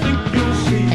something you'll see.